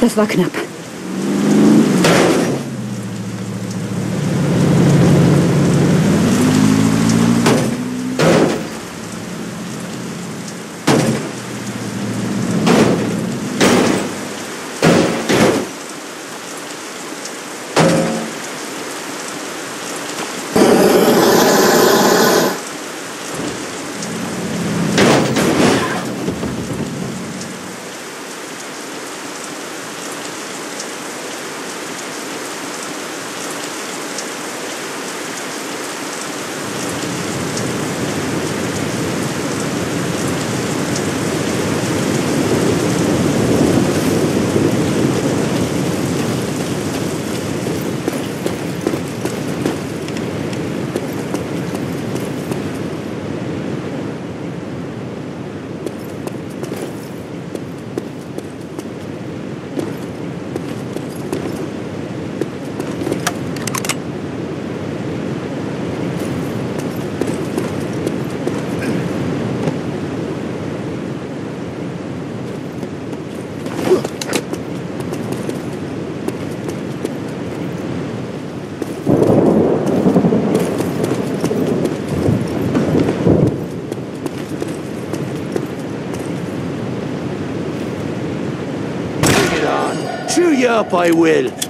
Das war knapp. Cheer you up, I will.